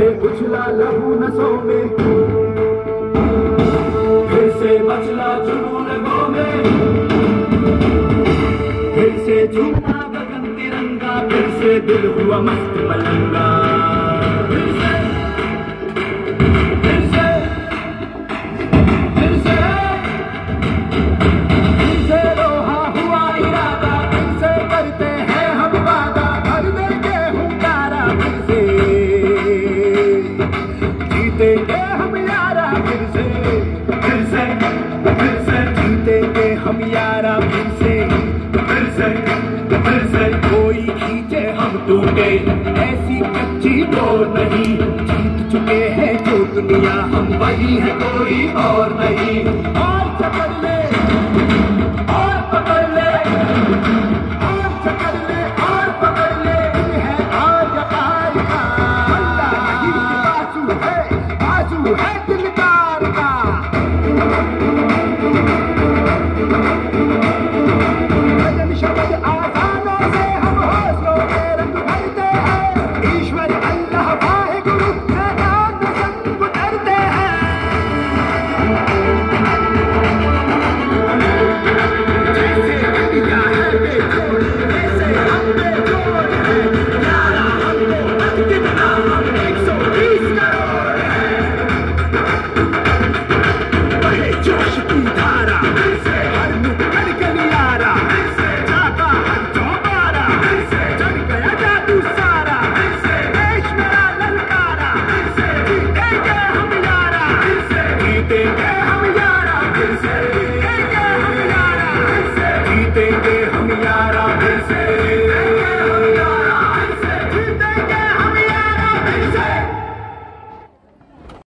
उछला लहू नसों में फिर से मचला जुनून गो में फिर से झूमा गगन तिरंगा, फिर से दिल हुआ मस्त मलंगा। जीतेंगे हम यारा फिर से फिर से फिर से। जीतेंगे हम यारा फिर से फिर से फिर से। कोई खींचे हम टूटे, ऐसी कच्ची डोर नहीं। जीत चुके हैं जो दुनिया, हम वही है, कोई और नहीं। और चकरिया ¡Mujer! Yeah, I'm a yard, I'm a